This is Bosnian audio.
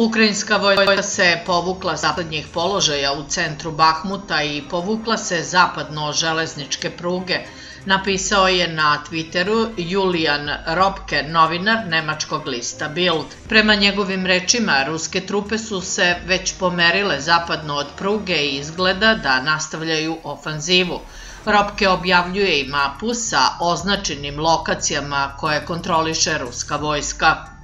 Ukrajinska vojska se povukla zapadnjih položaja u centru Bahmuta i povukla se zapadno železničke pruge, napisao je na Twitteru Julian Robke, novinar nemačkog lista Bild. Prema njegovim rečima, ruske trupe su se već pomerile zapadno od pruge i izgleda da nastavljaju ofanzivu. Robke objavljuje i mapu sa označenim lokacijama koje kontroliše ruska vojska.